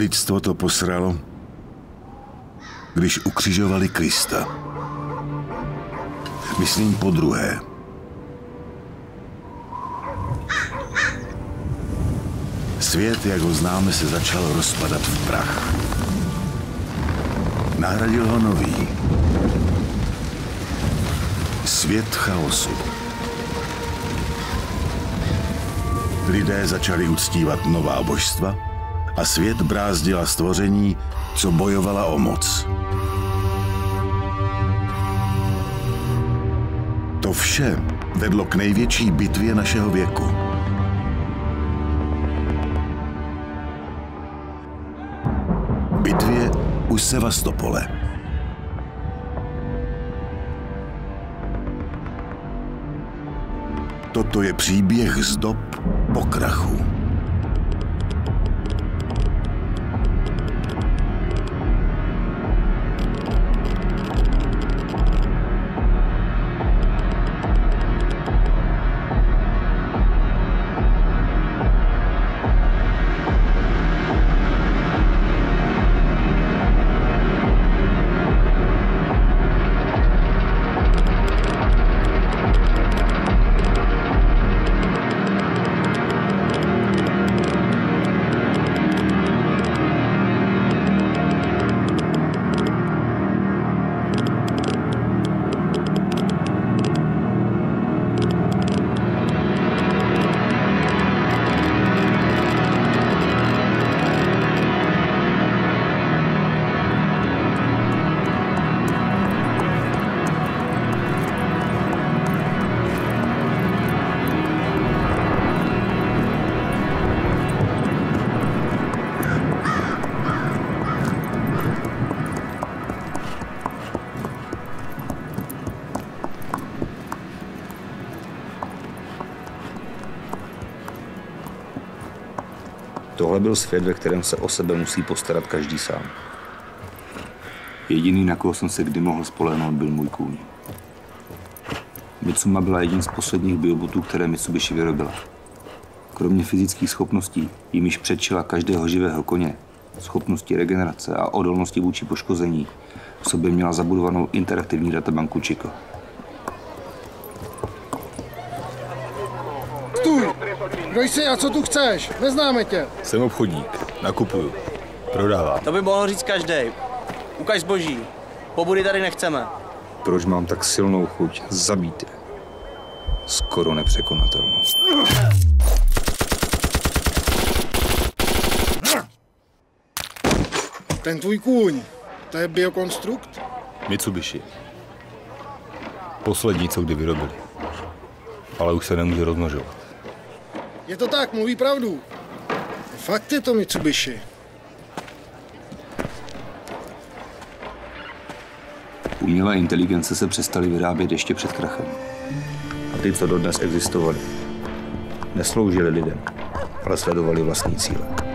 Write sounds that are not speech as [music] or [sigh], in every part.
lidstvo to posralo, když ukřižovali Krista. Myslím po druhé. Svět, jak ho známe, se začal rozpadat v prach. Nahradil ho nový. Svět chaosu. Lidé začali uctívat nová božstva a svět brázdila stvoření, co bojovala o moc. To vše vedlo k největší bitvě našeho věku. Bitvě u Sevastopole. Toto je příběh z dob po byl svět, ve kterém se o sebe musí postarat každý sám. Jediný, na koho jsem se kdy mohl spolehnout, byl můj kůň. Mitsuma byla jedním z posledních biobotů, které Mitsubishi vyrobila. Kromě fyzických schopností, jimiž předčila každého živého koně, schopnosti regenerace a odolnosti vůči poškození, v sobě měla zabudovanou interaktivní databanku Chico. Kdo jsi a co tu chceš? Neznáme tě. Jsem obchodník, nakupuju, prodávám. To by mohl říct každý. Ukaž zboží. Pobudy tady nechceme. Proč mám tak silnou chuť zabít je? Skoro nepřekonatelnou. Ten tvůj kůň, to je biokonstrukt? Mitsubishi. Poslední, co kdy vyrobili. Ale už se nemůže rozmnožovat. Je to tak, mluví pravdu. Fakt je to Mitsubishi. Umělé inteligence se přestaly vyrábět ještě před krachem. A ty, co dodnes existovaly, nesloužily lidem, ale sledovali vlastní cíle.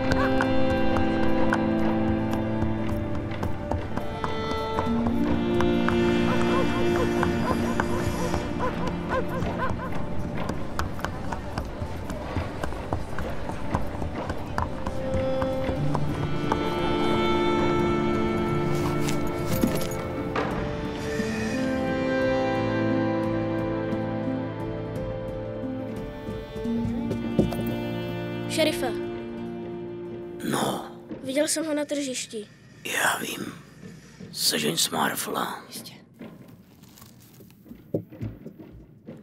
Tržišti. já vím. Sežeň smarfla.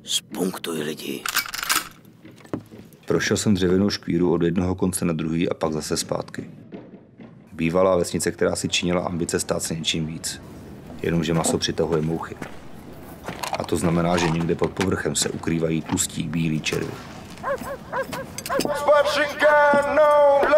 Spunktuj lidi. Prošel jsem dřevěnou škvíru od jednoho konce na druhý a pak zase zpátky. Bývalá vesnice, která si činila ambice stát se něčím víc. Jenomže maso přitahuje mouchy. A to znamená, že někde pod povrchem se ukrývají tlustí bílí červy. Got no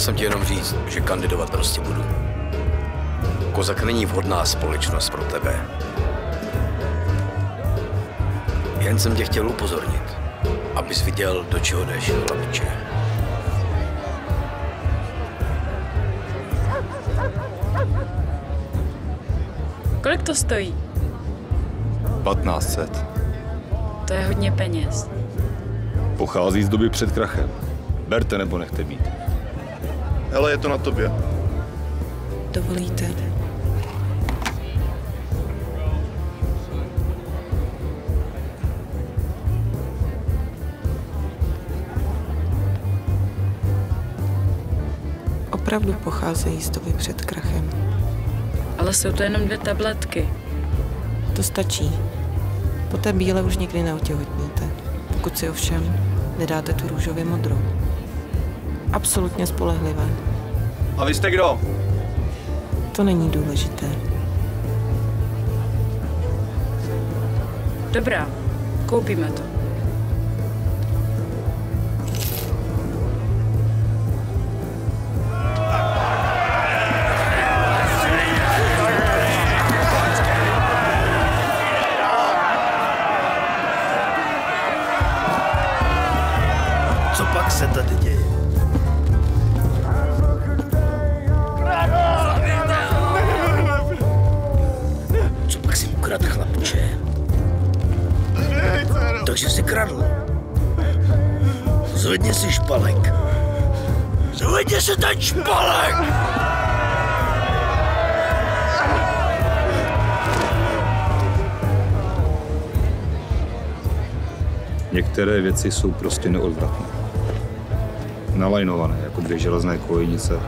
Chtěl jsem ti jenom říct, že kandidovat prostě budu. Kozak není vhodná společnost pro tebe. Jen jsem tě chtěl upozornit, abys viděl, do čeho jdeš, chlapče. Kolik to stojí? 1500. To je hodně peněz. Pochází z doby před krachem. Berte nebo nechte být. Hele, je to na tobě. Dovolíte? Opravdu pocházejí z doby před krachem. Ale jsou to jenom dvě tabletky. To stačí. Po té bíle už nikdy neotěhotníte, pokud si ovšem nedáte tu růžově modrou. Absolutně spolehlivé. A vy jste kdo? To není důležité. Dobrá, koupíme to. Co pak se tady děje? Takže jsi kradl. Zvedni si špalek. Zvedni si ten špalek! Některé věci jsou prostě neodvratné. Nalajnované jako dvě železné kolejnice,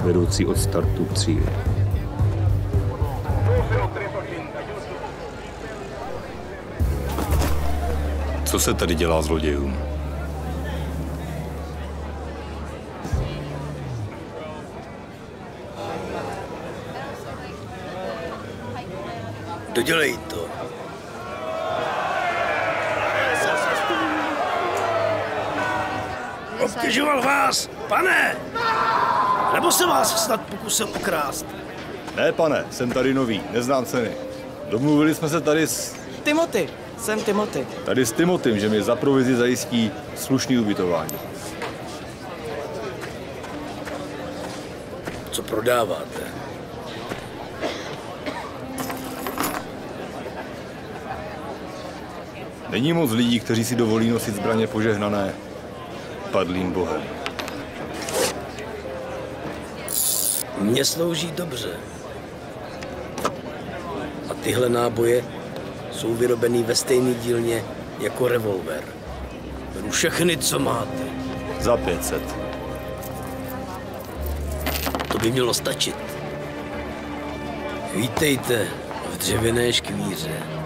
vedoucí od startu k cíli. Co se tady dělá zlodějům? Dodělej to. Obtěžoval vás, pane! Nebo se vás snad pokusil ukrást? Ne, pane, jsem tady nový, neznám ceny. Domluvili jsme se tady s, Timothy, jsem Timothy. tady s Timotym, že mi za provizi zajistí slušný ubytování. Co prodáváte? Není moc lidí, kteří si dovolí nosit zbraně požehnané padlým bohem. Mně slouží dobře. A tyhle náboje jsou vyrobený ve stejné dílně jako revolver. Beru všechny, co máte. Za 500. To by mělo stačit. Vítejte v dřevěné škvíře.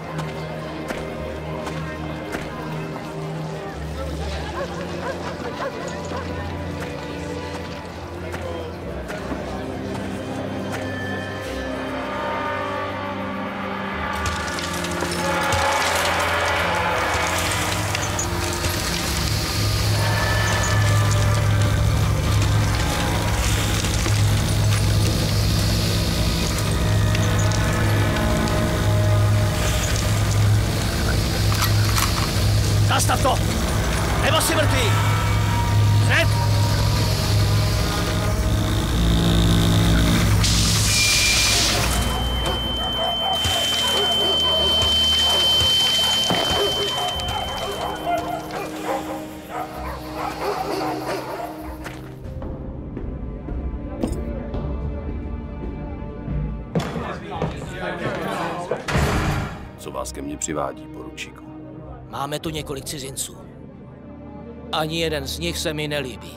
Přivádí, poručíku? Máme tu několik cizinců. Ani jeden z nich se mi nelíbí.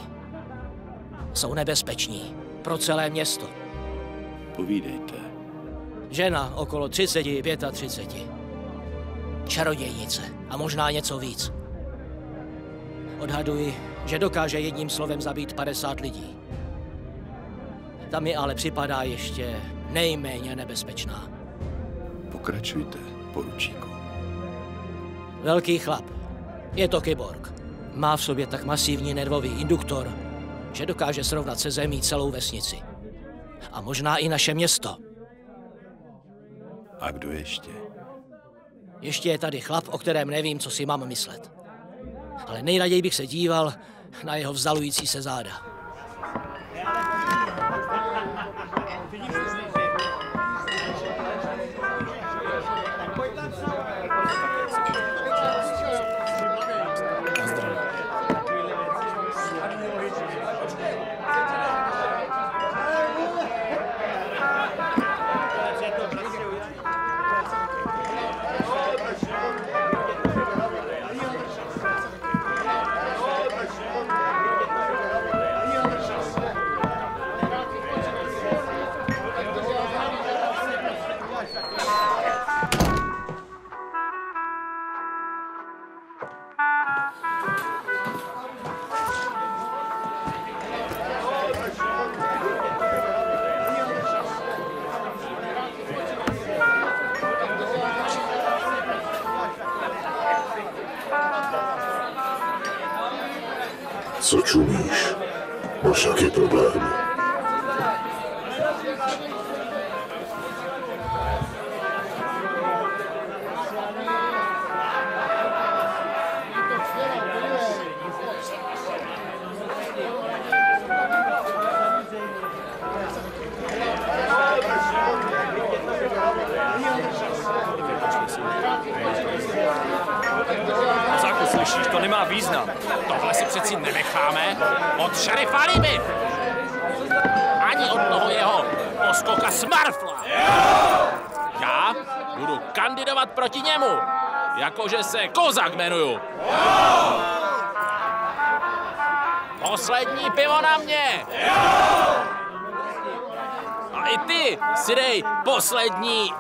Jsou nebezpeční. Pro celé město. Povídejte. Žena okolo 30, 35. Čarodějnice a možná něco víc. Odhaduji, že dokáže jedním slovem zabít 50 lidí. Ta mi ale připadá ještě nejméně nebezpečná. Pokračujte, poručíku. Velký chlap. Je to kyborg. Má v sobě tak masivní nervový induktor, že dokáže srovnat se zemí celou vesnici. A možná i naše město. A kdo ještě? Ještě je tady chlap, o kterém nevím, co si mám myslet. Ale nejraději bych se díval na jeho vzdalující se záda. Co čumíš? Máš nějaký problém? Jakože se Kozák jmenuju. Poslední pivo na mě. A i ty si dej poslední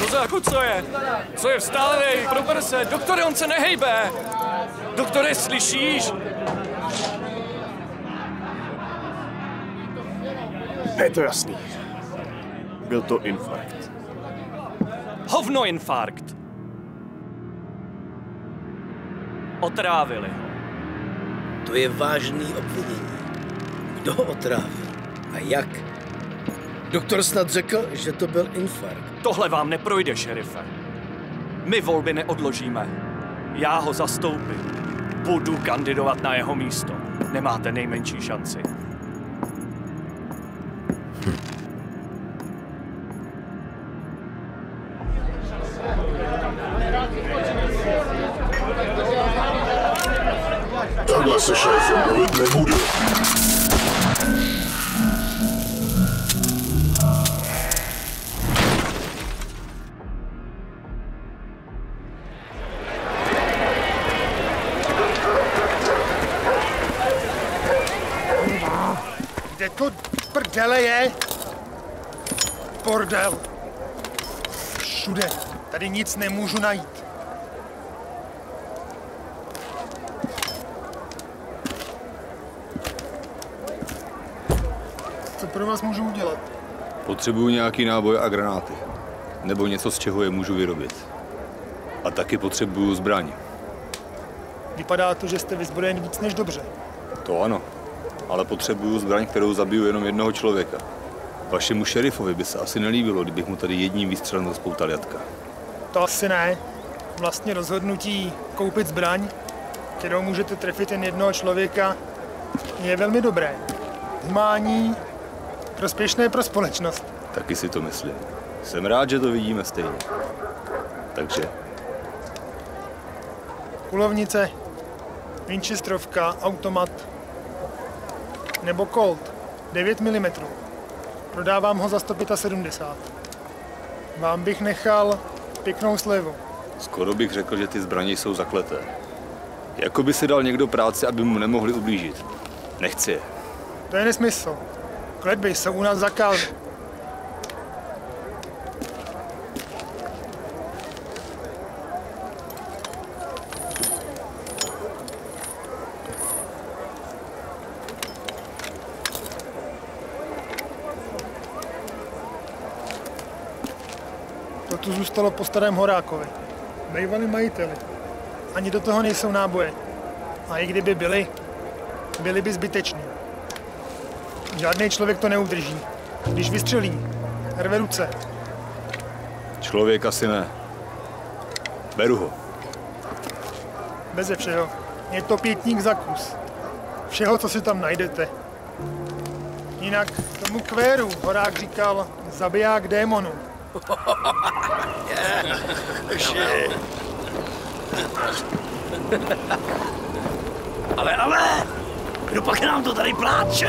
Kozáku, co je? Co je vstálený? Prober se. Doktore, on se nehejbe. Doktore, slyšíš? Je to jasný. Byl to infarkt. Hovno infarkt. Otrávili ho. To je vážný obvinění. Kdo ho otrávil? A jak? Doktor snad řekl, že to byl infarkt. Tohle vám neprojde, šerife. My volby neodložíme. Já ho zastoupím. Budu kandidovat na jeho místo. Nemáte nejmenší šanci. Se šéfem mluvit nebude. Kde to prdele je? Bordel. Všude. Tady nic nemůžu najít. Pro vás můžu udělat? Potřebuju nějaký náboj a granáty. Nebo něco, z čeho je můžu vyrobit. A taky potřebuju zbraň. Vypadá to, že jste vyzbrojen víc než dobře. To ano. Ale potřebuju zbraň, kterou zabiju jenom jednoho člověka. Vašemu šerifovi by se asi nelíbilo, kdybych mu tady jedním výstřelem rozpoutal jatka. To asi ne. Vlastně rozhodnutí koupit zbraň, kterou můžete trefit jen jednoho člověka, je velmi dobré. Humání, prospěšné pro společnost. Taky si to myslím. Jsem rád, že to vidíme stejně. Takže Kulovnice, Winchesterovka, automat nebo Colt 9 mm. Prodávám ho za 175. Vám bych nechal pěknou slevu. skoro bych řekl, že ty zbraně jsou zakleté. Jako by si dal někdo práci, aby mu nemohli ublížit. Nechci je. To je nesmysl. Kletby jsou u nás zakázány. tu zůstalo po starém Horákovi. Bývalý majiteli. Ani do toho nejsou náboje. A i kdyby byli, byli by zbyteční. Žádný člověk to neudrží. Když vystřelí, rve ruce. Člověk asi ne. Beru ho. Beze všeho. Je to pětník za kus. Všeho, co si tam najdete. Jinak tomu kvéru horák říkal zabiják démonů. [laughs] Ale, ale, kdo pak nám to tady pláče?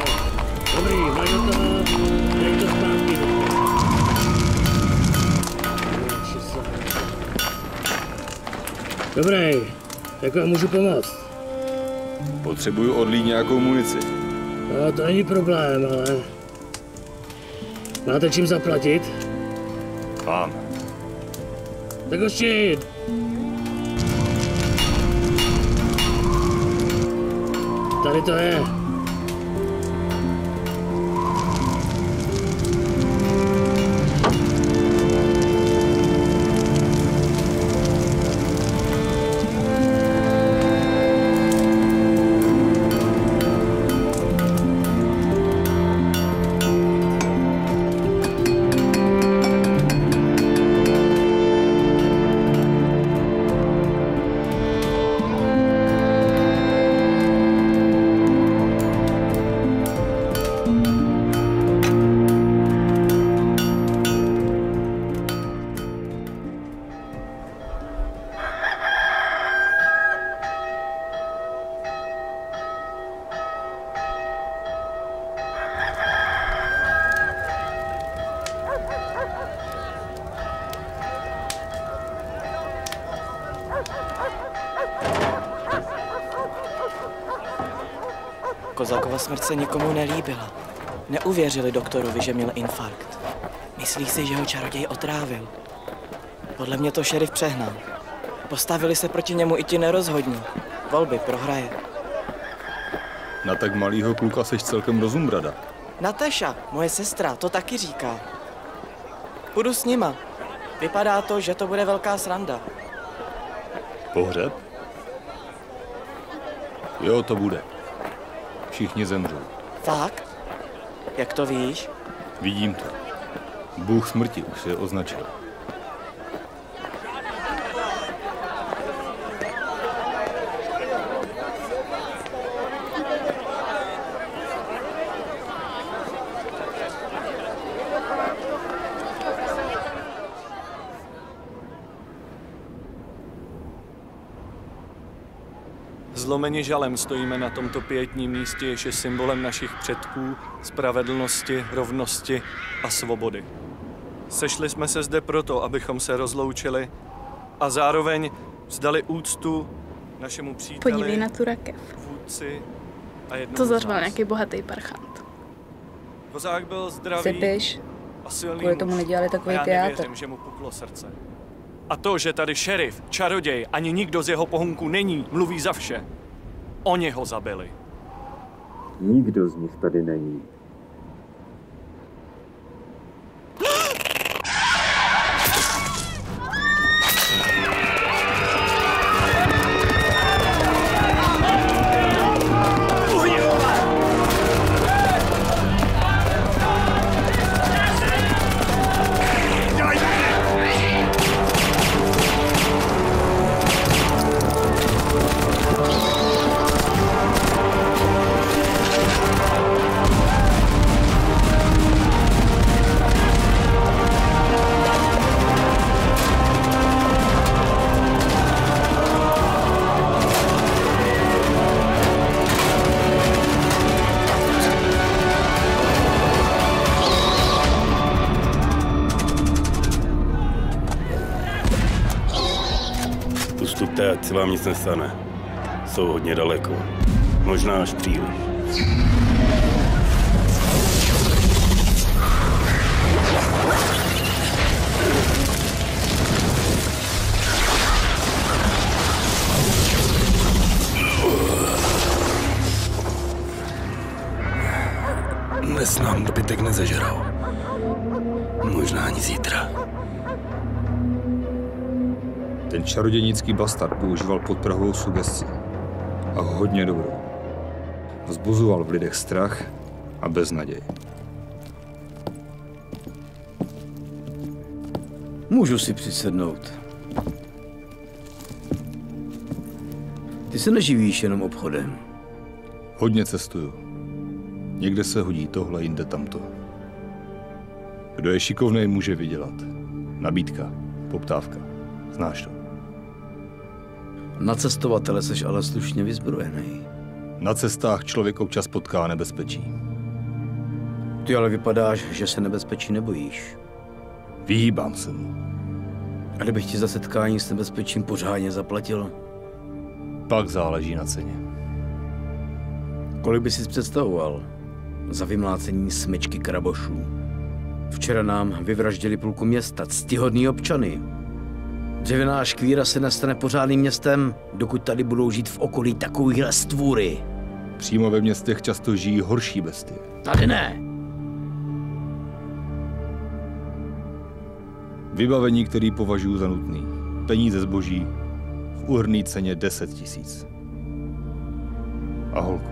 Dobrý, jak vám můžu pomoct? Potřebuju odlít nějakou munici. No, to není problém, ale... Máte čím zaplatit? Mám. Tak hoši, Tady to je. Smrt se nikomu nelíbila. Neuvěřili doktorovi, že měl infarkt. Myslí si, že ho čaroděj otrávil. Podle mě to šerif přehnal. Postavili se proti němu i ti nerozhodní. Volby prohraje. Na tak malýho kluka seš celkem rozumbrada. Nateša, moje sestra, to taky říká. Půjdu s nima. Vypadá to, že to bude velká sranda. Pohřeb? Jo, to bude. Všichni zemřou. Fakt? Jak to víš? Vidím to. Bůh smrti už se označil. Zlomeni žalem stojíme na tomto pětním místě, jež je symbolem našich předků, spravedlnosti, rovnosti a svobody. Sešli jsme se zde proto, abychom se rozloučili a zároveň vzdali úctu našemu příteli, Podívej na tu rakev. vůdci a jednomu To zařval nějaký bohatý parchant. Kozák byl zdravý Sypiš. a silný Kvůli tomu nedělali takový já teátr. nevěřím, že mu puklo srdce. A to, že tady šerif, čaroděj, ani nikdo z jeho pohonku není, mluví za vše. Oni ho zabili. Nikdo z nich tady není. Nic nestane. Jsou hodně daleko. Možná až příliš. Dnes nám dobytek nezežerou. Možná ani zítra. Ten čarodějnický bastard používal podprahovou sugesti. A hodně dobrou. Vzbuzoval v lidech strach a beznaděj. Můžu si přisednout. Ty se neživíš jenom obchodem. Hodně cestuju. Někde se hodí tohle, jinde tamto. Kdo je šikovný, může vydělat. Nabídka, poptávka. Znáš to? Na cestovatele seš ale slušně vyzbrojený. Na cestách člověk občas potká nebezpečí. Ty ale vypadáš, že se nebezpečí nebojíš. Vyhýbám se mu. A kdybych ti za setkání s nebezpečím pořádně zaplatil, Pak záleží na ceně. kolik by si představoval za vymlácení smečky krabošů? Včera nám vyvraždili půlku města, ctihodný občany. Dřevěná škvíra se nestane pořádným městem, dokud tady budou žít v okolí takovýhle stvůry. Přímo ve městech často žijí horší bestie. Tady ne. Vybavení, který považuji za nutný. Peníze zboží v úhrný ceně 10 tisíc. A holku.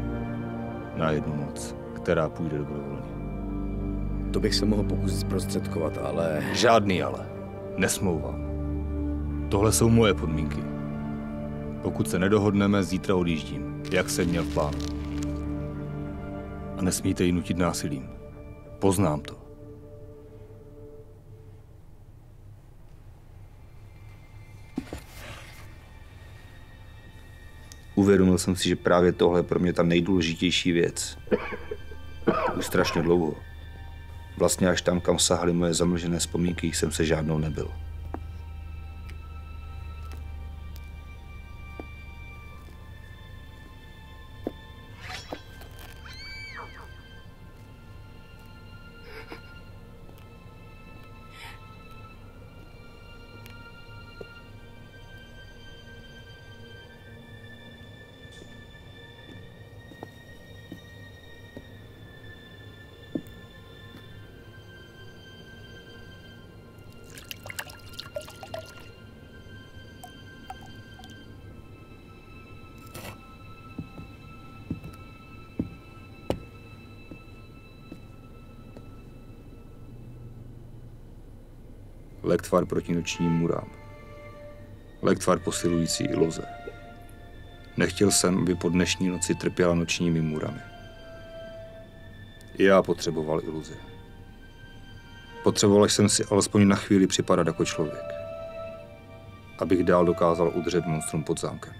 Na jednu noc, která půjde dobrovolně. To bych se mohl pokusit zprostředkovat, ale... Žádný ale. Nesmlouvám. Tohle jsou moje podmínky. Pokud se nedohodneme, zítra odjíždím, jak jsem měl v plánu. A nesmíte ji nutit násilím. Poznám to. Uvědomil jsem si, že právě tohle je pro mě ta nejdůležitější věc. Už strašně dlouho. Vlastně až tam, kam sahaly moje zamlžené vzpomínky, jsem se žádnou nebyl. Lektvar proti nočním murám. Lektvar posilující iluze. Nechtěl jsem, aby po dnešní noci trpěla nočními můrami. I já potřeboval iluzi. Potřeboval jsem si alespoň na chvíli připadat jako člověk. Abych dál dokázal udržet monstrum pod zámkem.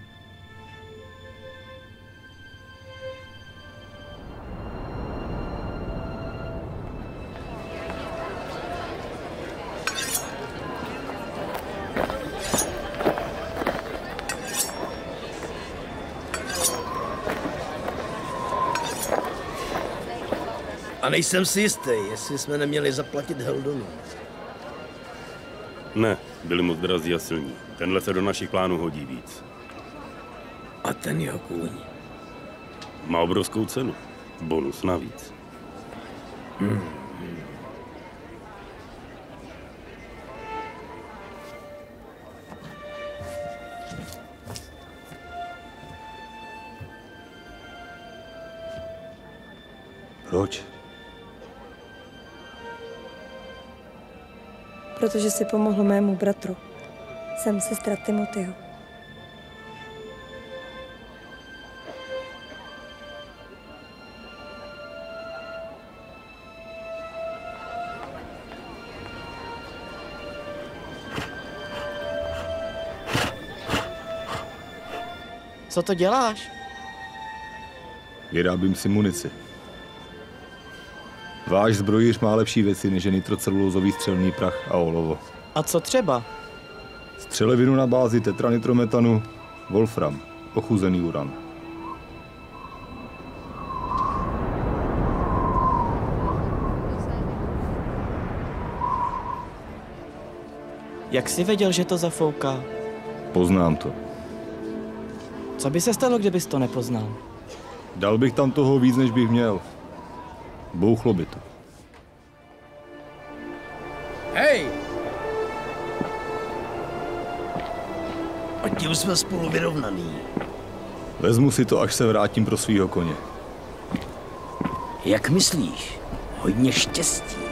Nejsem si jistý, jestli jsme neměli zaplatit Heldonu. Ne, byli moc drazí a silní. Tenhle se do našich plánů hodí víc. A ten jeho kůň. Má obrovskou cenu. Bonus navíc. Hmm. Protože si pomohl mému bratru. Jsem sestra Timothyho. Co to děláš? Vyrábím si munici. Váš zbrojíř má lepší věci než je nitrocelulózový střelný prach a olovo. A co třeba? Střelevinu na bázi tetranitrometanu, wolfram, ochuzený uran. Jak jsi věděl, že to zafouká? Poznám to. Co by se stalo, kdybys to nepoznal? Dal bych tam toho víc, než bych měl. Bouchlo by to. Hej! A tím jsme spolu vyrovnaný. Vezmu si to, až se vrátím pro svýho koně. Jak myslíš? Hodně štěstí.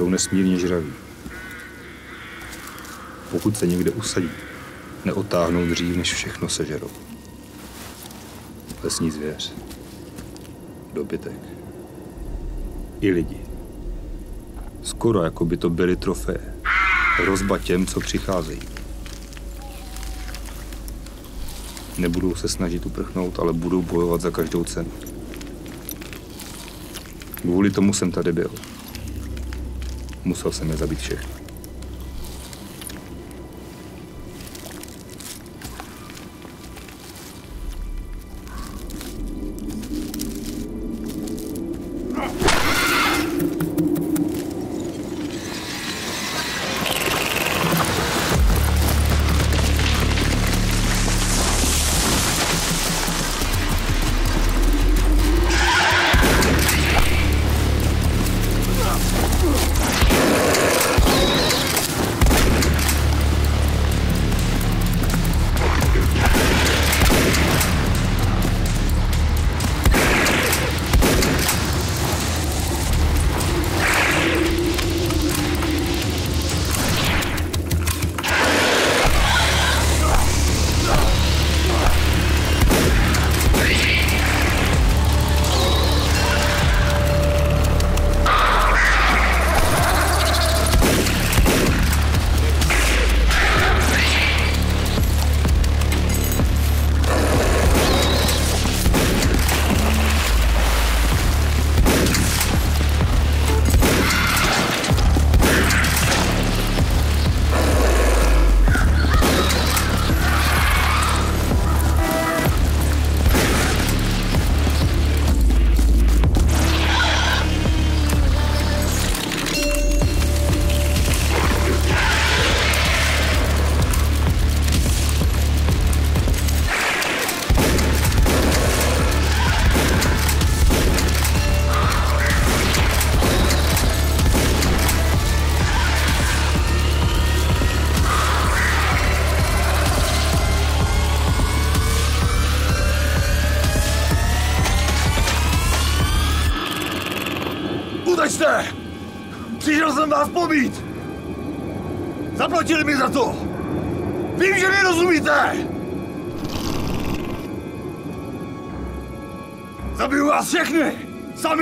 Jsou nesmírně žraví. Pokud se někde usadí, neotáhnou dřív, než všechno sežerou. Lesní zvěř, dobytek, i lidi. Skoro jako by to byly trofeje. Hrozba těm, co přicházejí. Nebudou se snažit uprchnout, ale budou bojovat za každou cenu. Kvůli tomu jsem tady byl. Musel jsem je zabít všechny.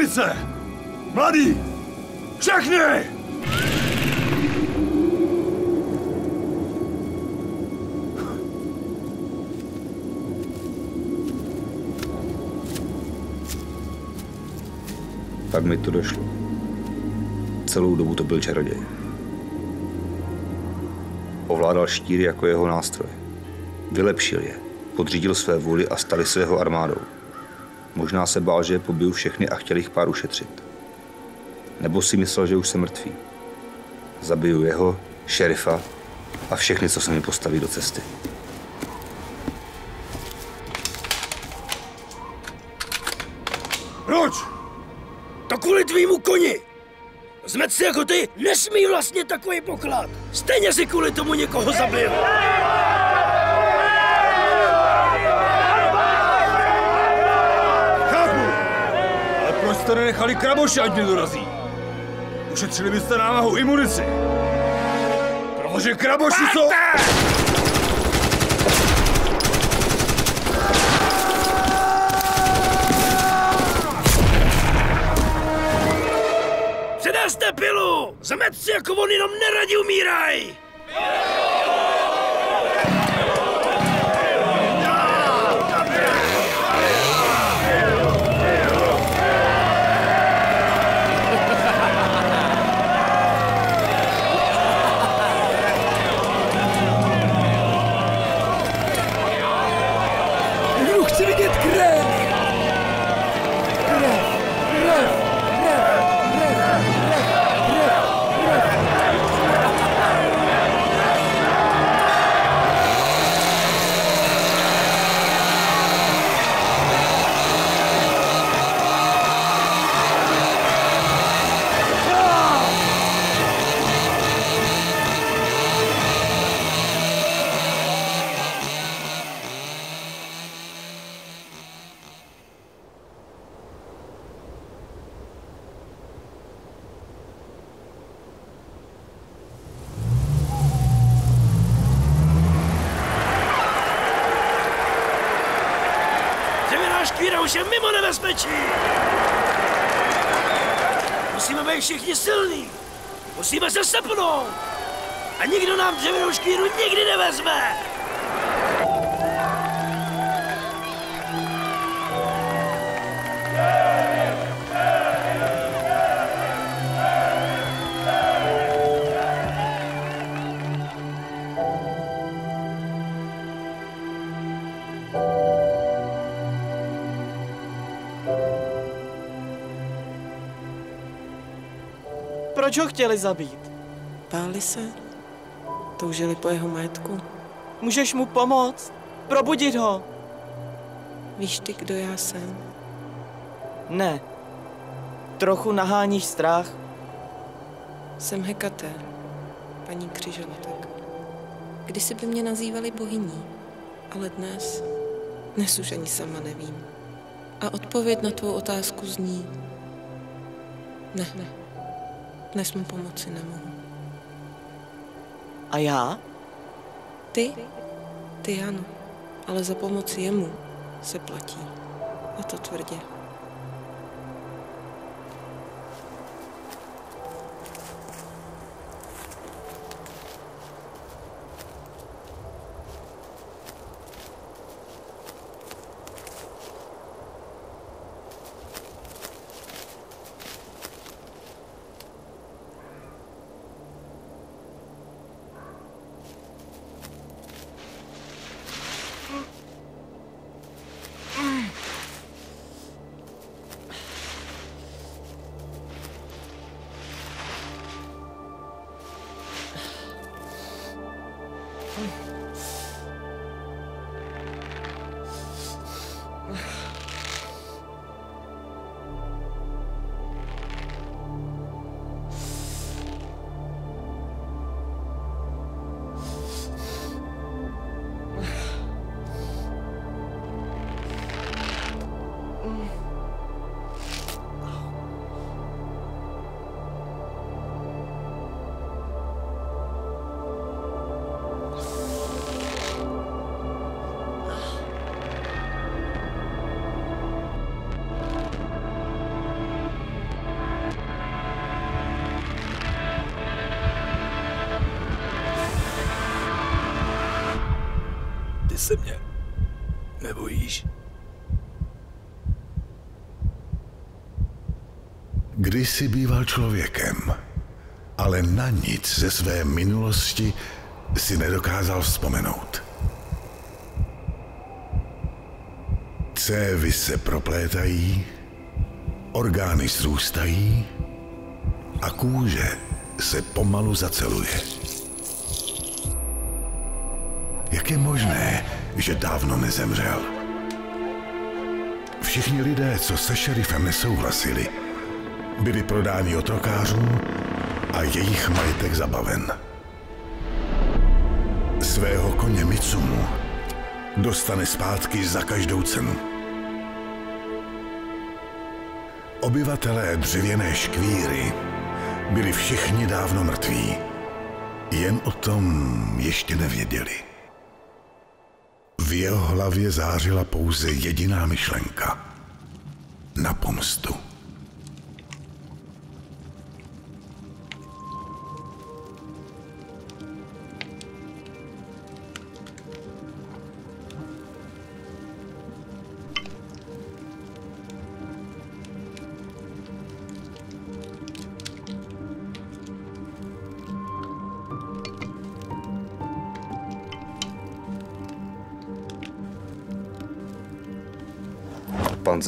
Samice! Mladí! Všechny! Pak mi to došlo. Celou dobu to byl čaroděj. Ovládal štíry jako jeho nástroj. Vylepšil je, podřídil své vůli a stali se jeho armádou. Možná se bál, že je pobiju všechny a chtěl jich pár ušetřit. Nebo si myslel, že už jsem mrtvý. Zabiju jeho, šerifa a všechny, co se mi postaví do cesty. Proč? To kvůli tvýmu koni. Zmetci jako ty nesmí vlastně takový poklad. Stejně si kvůli tomu někoho zabil. Jste nenechali kraboše, ať mě dorazí? Ušetřili byste námahu i munici. Protože kraboši jsou... Přeneste pilu! Zmetci jako on jenom neradi umíraj! Jdu, A nikdo nám dřevěnou škvíru nikdy nevezme! Proč ho chtěli zabít? Báli se? Toužili po jeho majetku? Můžeš mu pomoct? Probudit ho? Víš ty, kdo já jsem? Ne. Trochu naháníš strach. Jsem Hekaté, paní křižovatek. Kdysi by mě nazývali bohyní, ale dnes, dnes už ani sama nevím. A odpověď na tvou otázku zní ne, ne. Dnes mu pomoci nemohu. A já? Ty? Ty ano. Ale za pomoci jemu se platí. A to tvrdě. Kdysi býval člověkem, ale na nic ze své minulosti si nedokázal vzpomenout. Cévy se proplétají, orgány zrůstají a kůže se pomalu zaceluje. Jak je možné, že dávno nezemřel? Všichni lidé, co se šerifem nesouhlasili, byli prodáni otrokářům a jejich majetek zabaven. Svého koně Mitsumu dostane zpátky za každou cenu. Obyvatelé dřevěné škvíry byli všichni dávno mrtví. Jen o tom ještě nevěděli. V jeho hlavě zářila pouze jediná myšlenka. Na pomstu.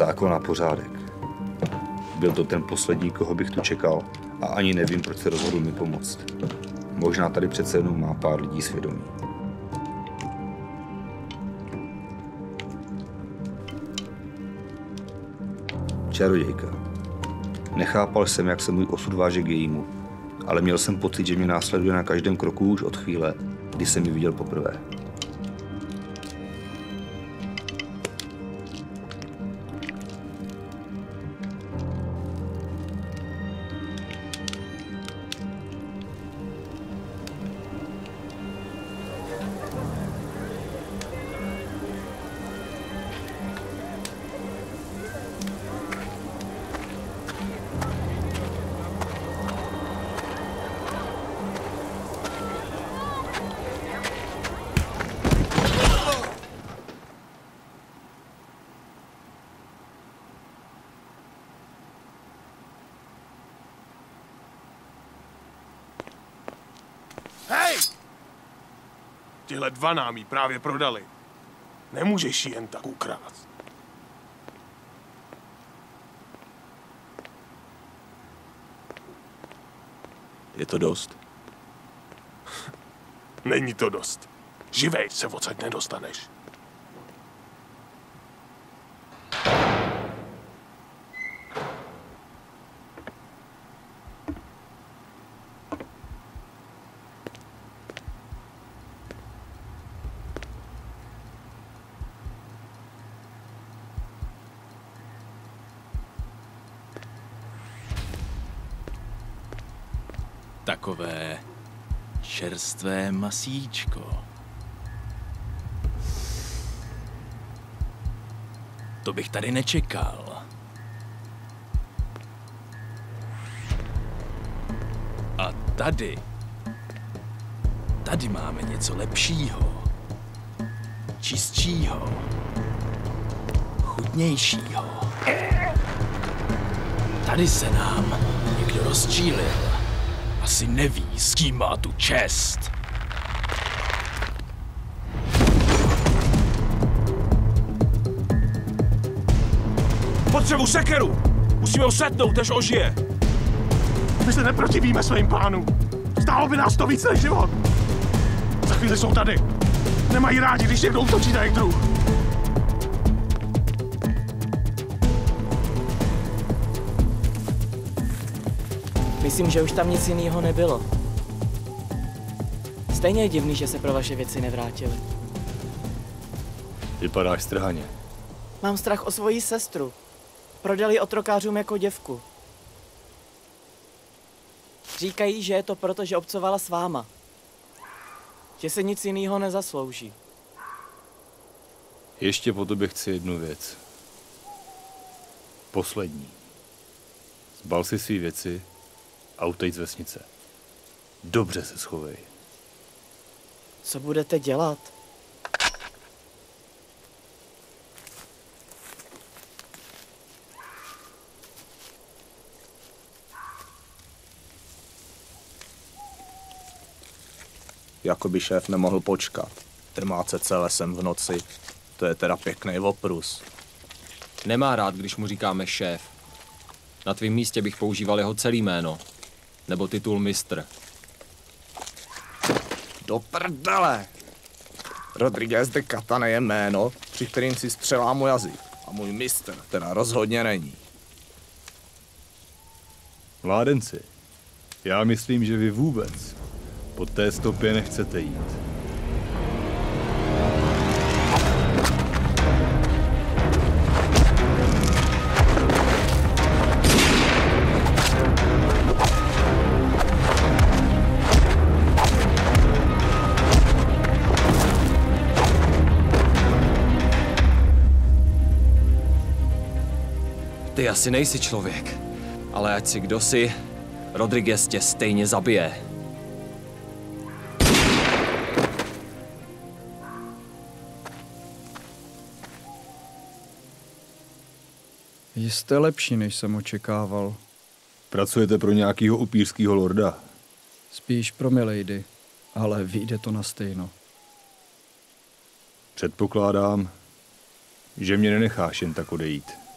Zákon a pořádek. Byl to ten poslední, koho bych tu čekal a ani nevím, proč se rozhodl mi pomoct. Možná tady přece jenom má pár lidí svědomí. Čarodějka. Nechápal jsem, jak se můj osud váže k jejímu, ale měl jsem pocit, že mě následuje na každém kroku už od chvíle, kdy jsem ji viděl poprvé. Dva nám ji právě prodali. Nemůžeš ji jen tak ukrást. Je to dost? [laughs] Není to dost. Živej se odsaď nedostaneš. Takové čerstvé masíčko. To bych tady nečekal. A tady, tady máme něco lepšího, čistšího, chutnějšího. Tady se nám někdo rozčílil. Asi neví, s kým má tu čest. Potřebu sekeru! Musíme ho setnout, až ožije. My se neprotivíme svým pánům. Stálo by nás to víc než život. Za chvíli jsou tady. Nemají rádi, když někdo útočí na jejich druh. Myslím, že už tam nic jiného nebylo. Stejně je divný, že se pro vaše věci nevrátili. Vypadáš strhaně. Mám strach o svoji sestru. Prodali otrokářům jako děvku. Říkají, že je to proto, že obcovala s váma. Že se nic jiného nezaslouží. Ještě po tobě chci jednu věc. Poslední. Zbal si svý věci a utej z vesnice. Dobře se schovej. Co budete dělat? Jakoby šéf nemohl počkat. Trmácet se sem v noci. To je teda pěkný oprus. Nemá rád, když mu říkáme šéf. Na tvém místě bych používal jeho celý jméno. Nebo titul mistr. Do prdele! Rodriguez de Catane je jméno, při kterým si střelá můj jazyk. A můj mistr teda rozhodně není. Vládenci, já myslím, že vy vůbec po té stopě nechcete jít. Ty asi nejsi člověk, ale ať si kdo si, Rodriguez tě stejně zabije. Jste lepší, než jsem očekával. Pracujete pro nějakýho upírského lorda. Spíš pro milady, ale vyjde to na stejno. Předpokládám, že mě nenecháš jen tak odejít.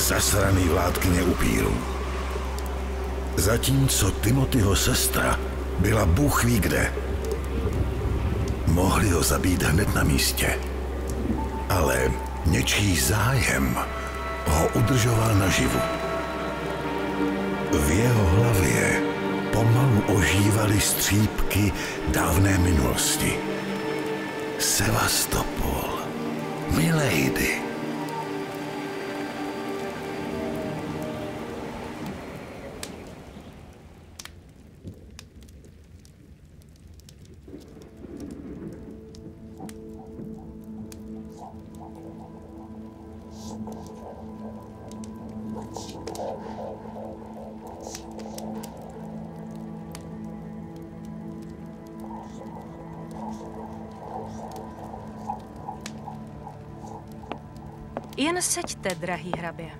Zasraný vládkyně upírů. Zatímco Timothyho sestra byla Bůh ví kde. Mohli ho zabít hned na místě. Ale něčí zájem ho udržoval naživu. V jeho hlavě pomalu ožívaly střípky dávné minulosti. Sevastopol, milady. Seďte, drahý hrabě.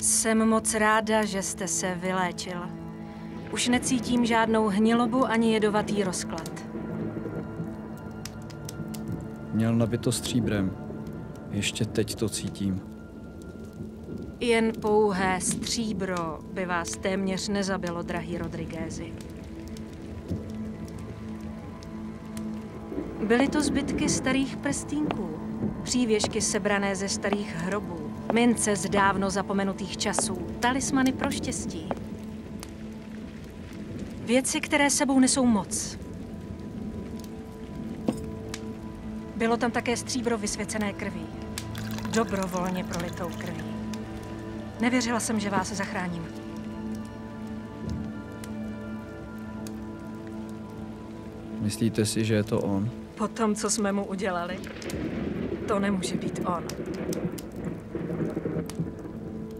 Jsem moc ráda, že jste se vyléčil. Už necítím žádnou hnilobu ani jedovatý rozklad. Měl nabito stříbrem. Ještě teď to cítím. Jen pouhé stříbro by vás téměř nezabilo, drahý Rodriguézi. Byly to zbytky starých prstínků, přívěšky sebrané ze starých hrobů, mince z dávno zapomenutých časů, talismany pro štěstí. Věci, které sebou nesou moc. Bylo tam také stříbro vysvěcené krví. Dobrovolně prolitou krví. Nevěřila jsem, že vás zachráním. Myslíte si, že je to on? Po tom, co jsme mu udělali, to nemůže být on.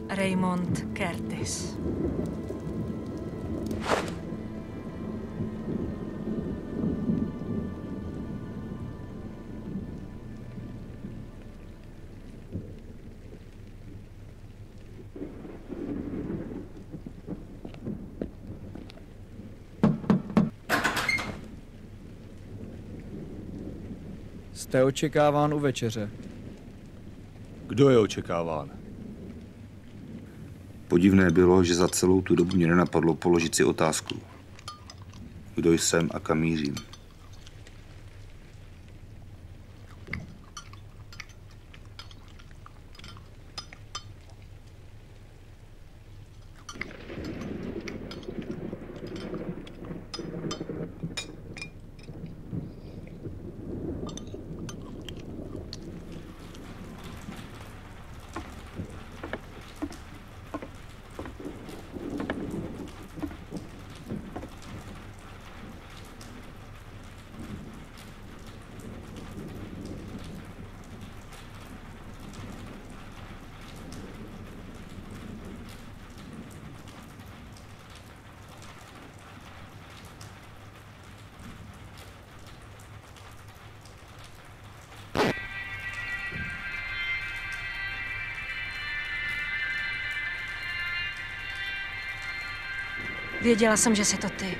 Raymond Curtis. Jste očekáván u večeře. Kdo je očekáván? Podivné bylo, že za celou tu dobu mě nenapadlo položit si otázku. Kdo jsem a kam mířím? Věděla jsem, že jsi to ty.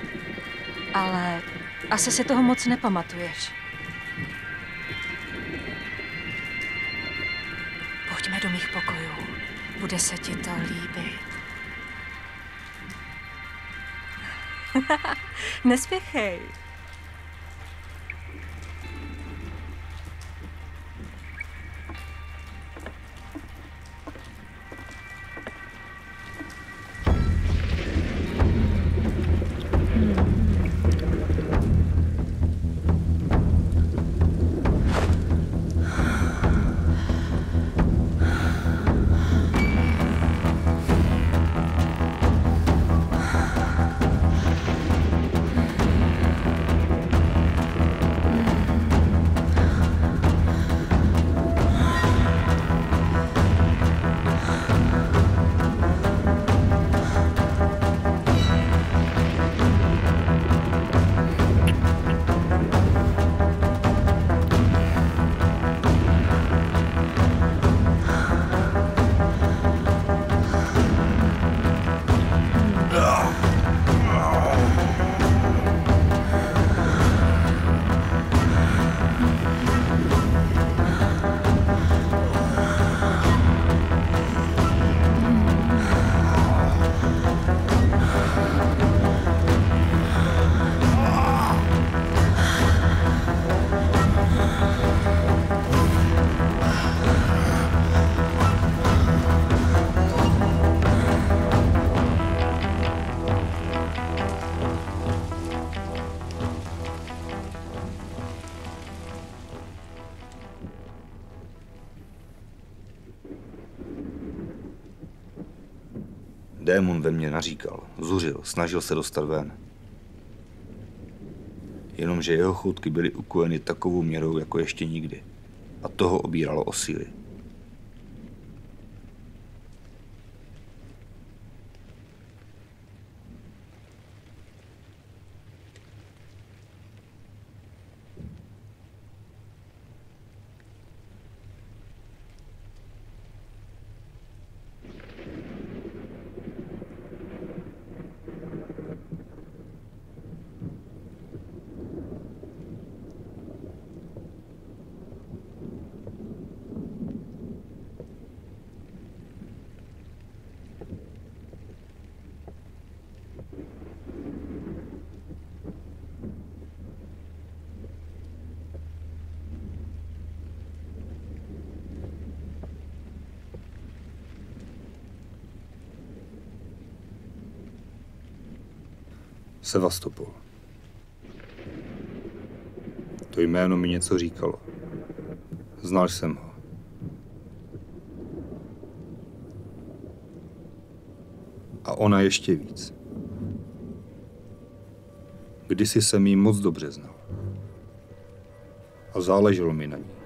Ale asi si toho moc nepamatuješ. Pojďme do mých pokojů. Bude se ti to líbit. [laughs] Nespěchej. Ve mně naříkal, zuřil, snažil se dostat ven. Jenomže jeho choutky byly ukojeny takovou měrou jako ještě nikdy. A toho obíralo o síly. Sevastopol. To jméno mi něco říkalo. Znal jsem ho. A ona ještě víc. Kdysi jsem jí moc dobře znal. A záleželo mi na ní.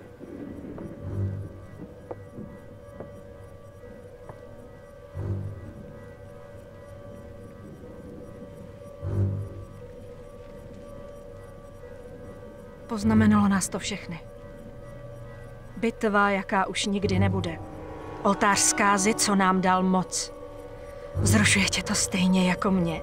Poznamenalo nás to všechny. Bitva, jaká už nikdy nebude. Oltář zkázy, co nám dal moc. Vzrušuje tě to stejně jako mě.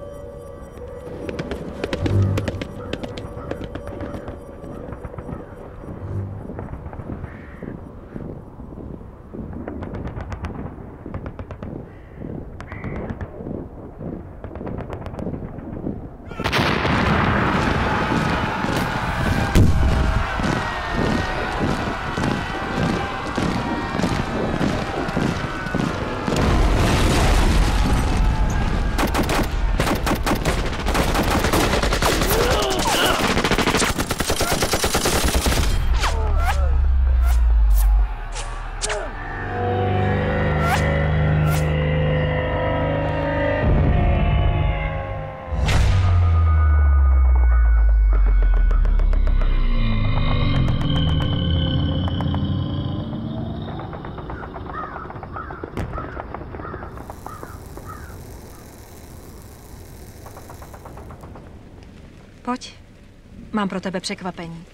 Mám pro tebe překvapení.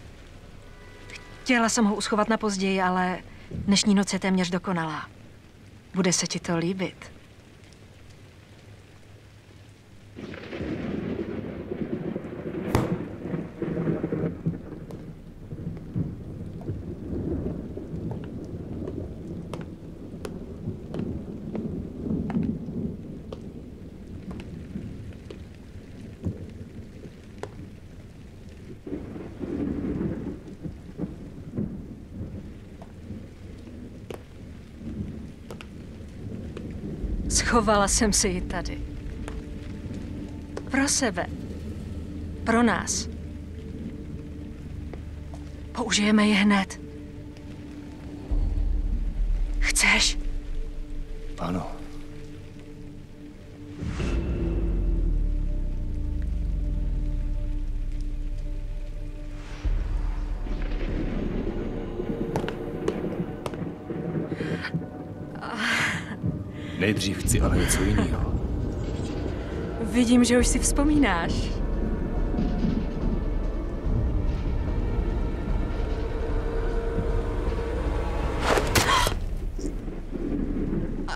Chtěla jsem ho uschovat na později, ale dnešní noc je téměř dokonalá. Bude se ti to líbit. Schovala jsem si ji tady. Pro sebe. Pro nás. Použijeme ji hned. Nejdřív chci ale něco jiného. Vidím, že už si vzpomínáš.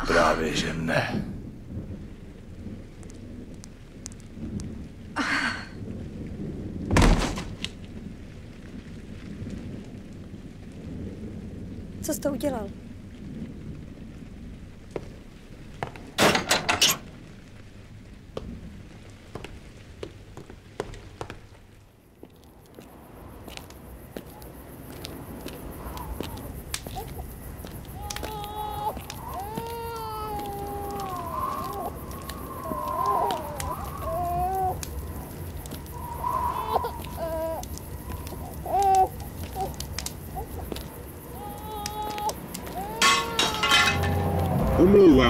Právě, že ne. Co jsi to udělal?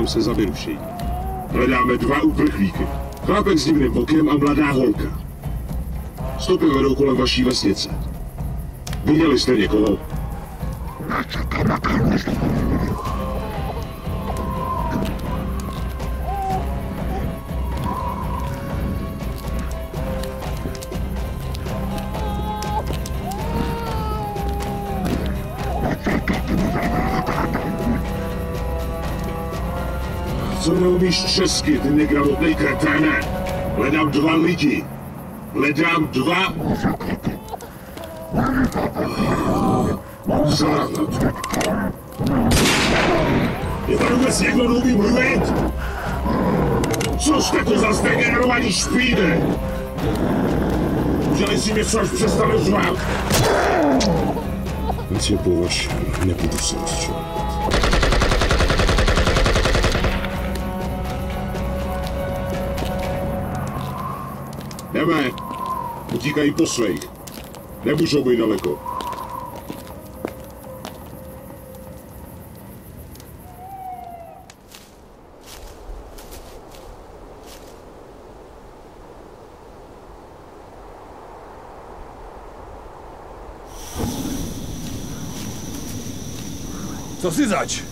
Se za vyrušení. Hledáme dva uprchlíky. Chlapec s divným bokem a mladá holka. Stopy vedou kolem vaší vesnice. Viděli jste někoho? Co neumíš česky, ty negramotnej kreténe? Hledám dva lidi. Hledám dva... Je tady vůbec někdo, kdo umí mluvit? Co jste to za zdegenerovaný špíny? Udělej si něco, až přestane řvát. Ať je po vašem, nebudu se rozčovat. Jdeme. Utíkají po svých. Nemůžou být daleko. Co si zač?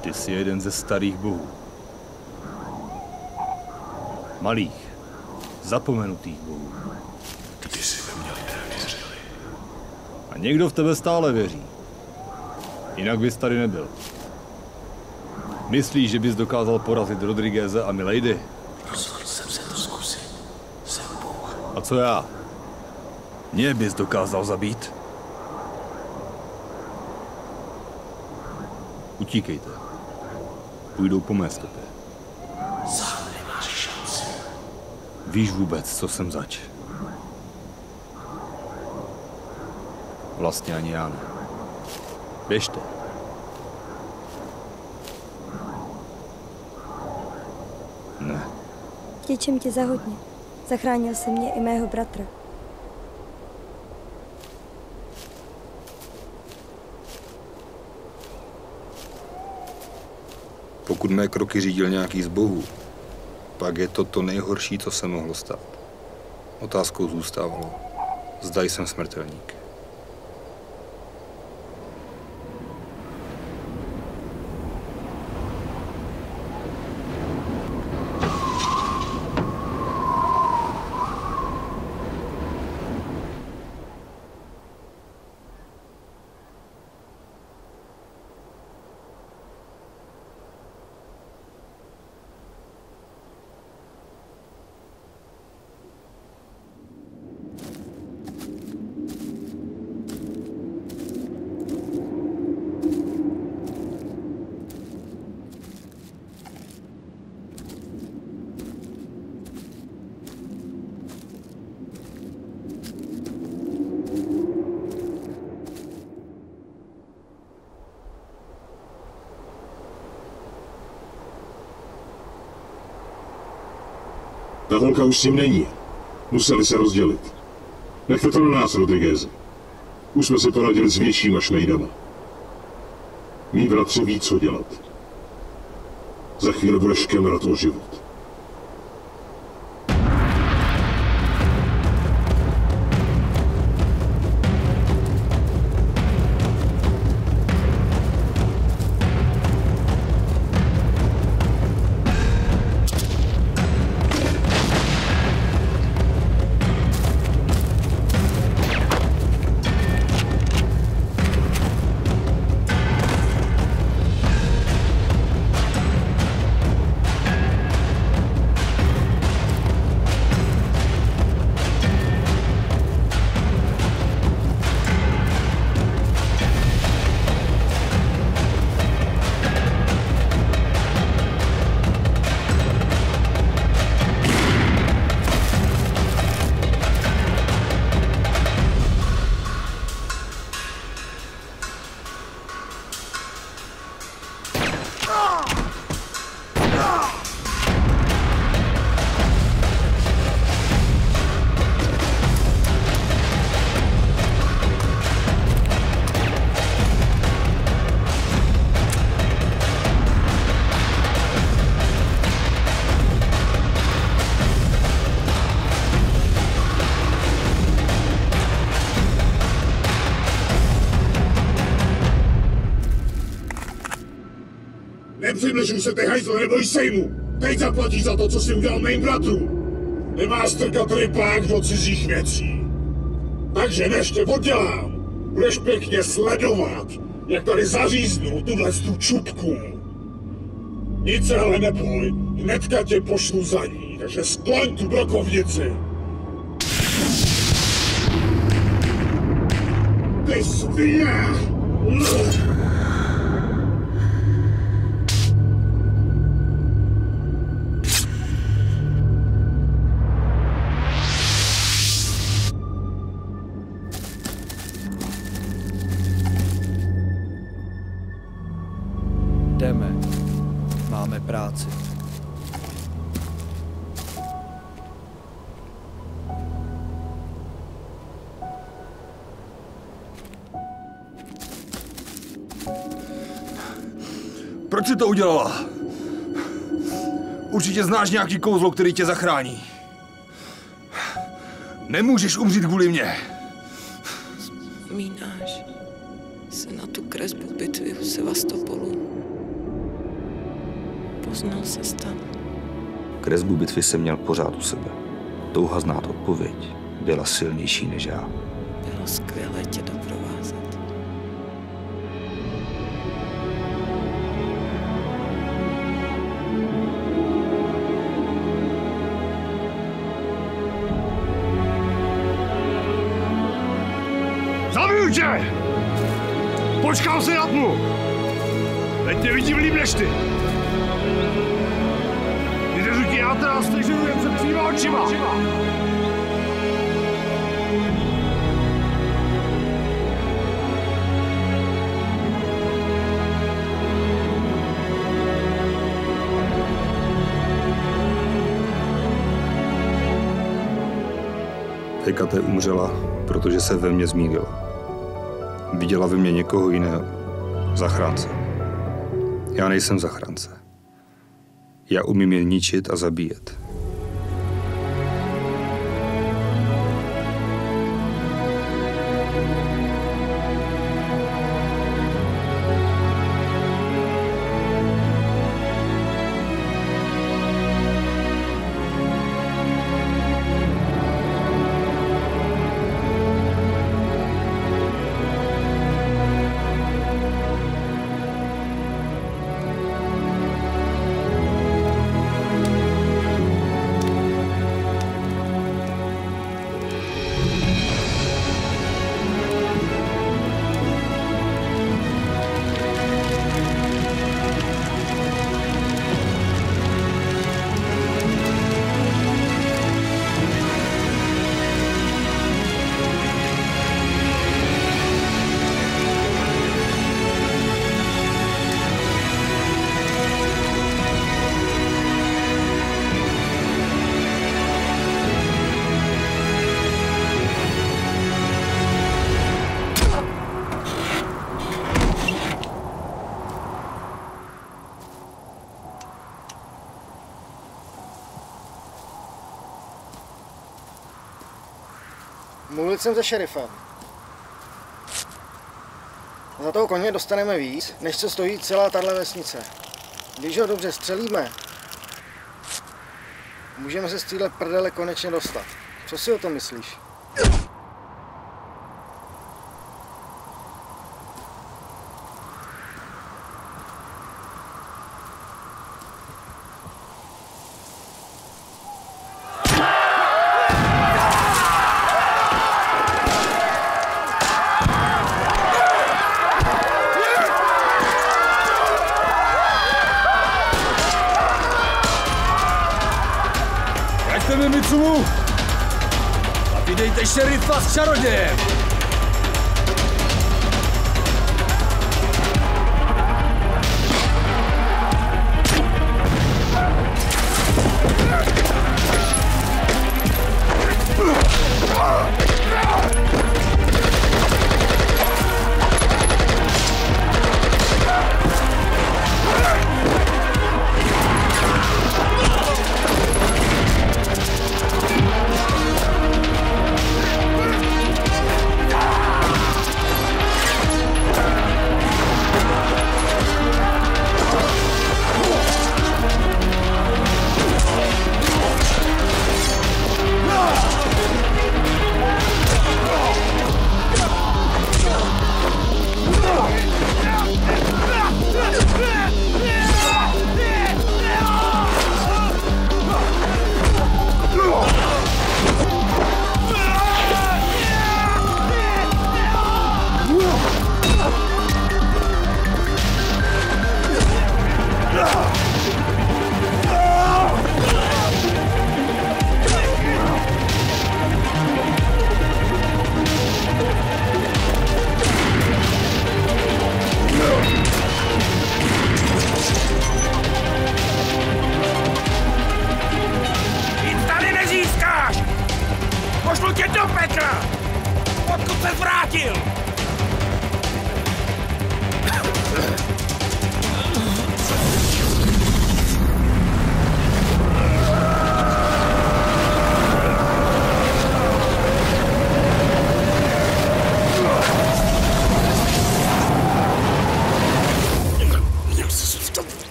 Ty jsi jeden ze starých bohů. Malých, zapomenutých bohů. Ty si ve mě lidé věřili. A někdo v tebe stále věří. Jinak bys tady nebyl. Myslíš, že bys dokázal porazit Rodrigueze a Milady? Rozhodl jsem se to zkusit. Jsem Bůh. A co já? Mě bys dokázal zabít? Utíkejte. Půjdou po mé stopě. Sám nemáš šanci. Víš vůbec, co jsem zač? Vlastně ani já ne. Běžte. Ne. Vděčím ti za hodně. Zachránil jsi mě i mého bratra. Pokud mé kroky řídil nějaký z bohů, pak je to to nejhorší, co se mohlo stát. Otázkou zůstávalo, zda jsem smrtelník. Ta holka už s ním není. Museli se rozdělit. Nechte to na nás, Rodriguez. Už jsme se poradili s většíma šmejdama. Mí bratři ví, co dělat. Za chvíli budeš kemrat o život. Nepřibližuj se, ty hajzle, neboj sejmu! Teď zaplatíš za to, co jsi udělal mým bratrům! Nemáš strkat rypák do cizích věcí. Takže než tě oddělám, budeš pěkně sledovat, jak tady zaříznu tuhle tu čutku. Nic se ale neboj, hnedka tě pošlu za ní, takže skloň tu brokovnici. Ty svině! Udělala? Určitě znáš nějaký kouzlo, který tě zachrání. Nemůžeš umřít kvůli mně. Vzpomínáš se na tu kresbu bitvy u Sevastopolu? Poznal se tam. Kresbu bitvy jsem měl pořád u sebe. Touha znát odpověď byla silnější než já. Bylo skvělé tě doprovázet. Tě! Počkám se na tmu! Teď tě vidím líp než ty! Vyřežu ti já teda steženu jen před tvýma očima! Hekate umřela, protože se ve mně zmílila. Viděla ve mně někoho jiného. Zachránce. Já nejsem zachránce. Já umím jen ničit a zabíjet. Mluvil jsem se šerifem. Za toho koně dostaneme víc, než co stojí celá tahle vesnice. Když ho dobře střelíme, můžeme se z téhle prdele konečně dostat. Co si o tom myslíš?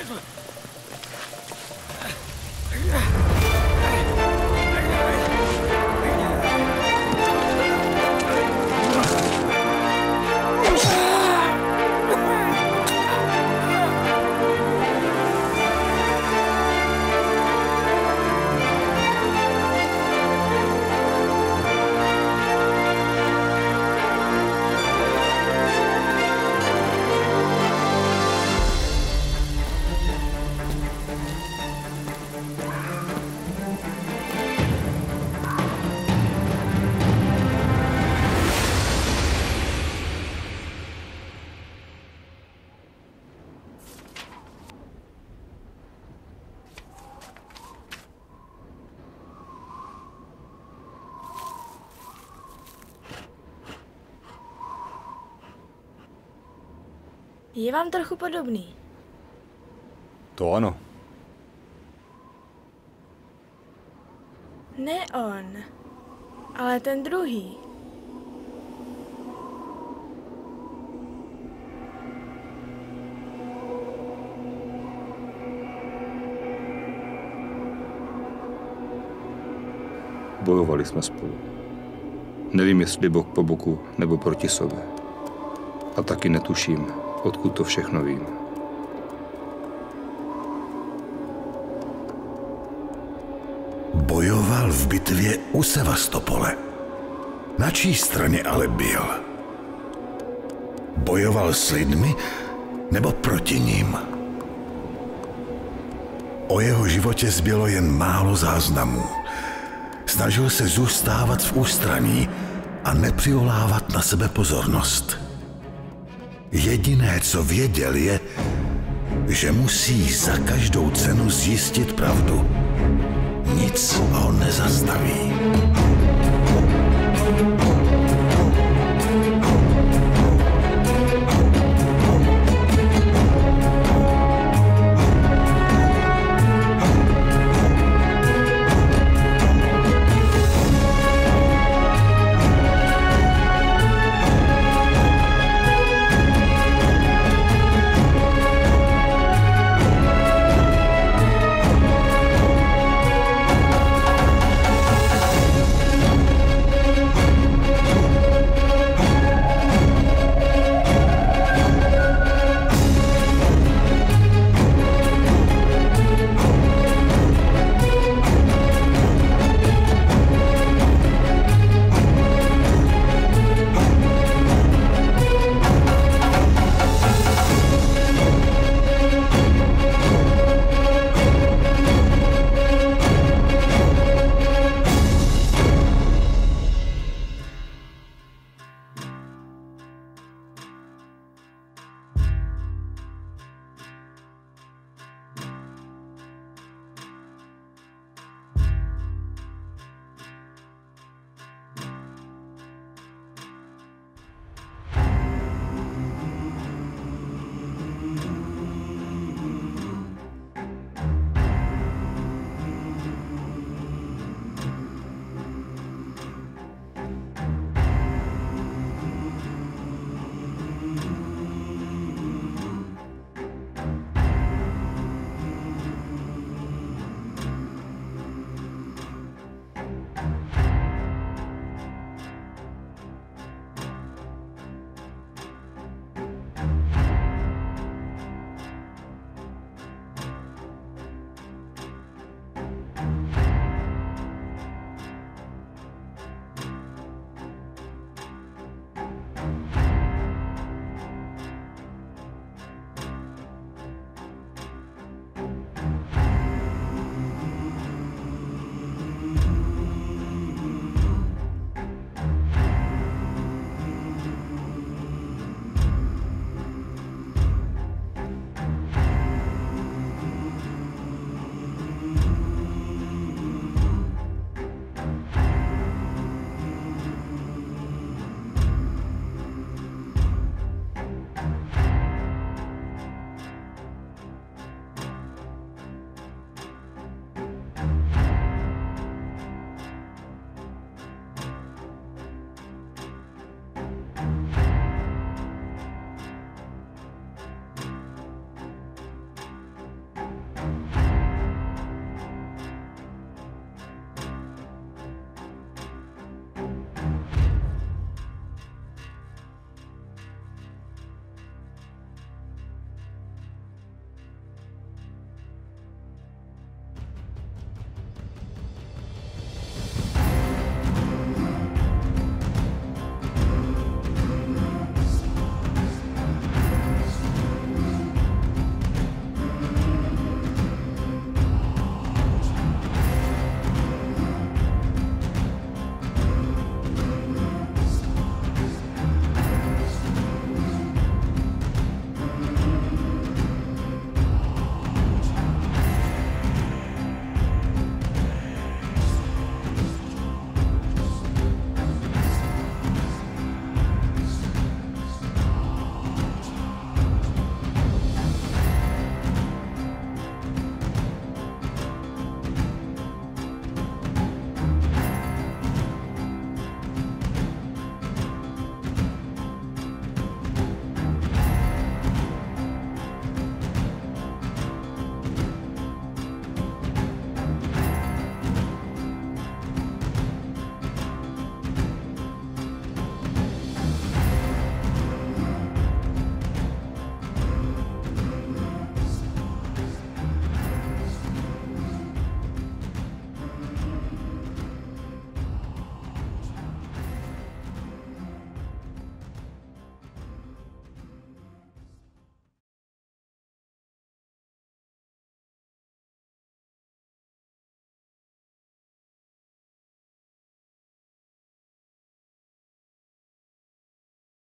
Scheiße! Je vám trochu podobný. To ano. Ne on, ale ten druhý. Bojovali jsme spolu. Nevím, jestli bok po boku nebo proti sobě. A taky netuším, odkud to všechno vím. Bojoval v bitvě u Sevastopole. Na čí straně ale byl? Bojoval s lidmi nebo proti ním? O jeho životě zbylo jen málo záznamů. Snažil se zůstávat v ústraní a nepřivolávat na sebe pozornost. Jediné, co věděl, je, že musí za každou cenu zjistit pravdu. Nic ho nezastaví.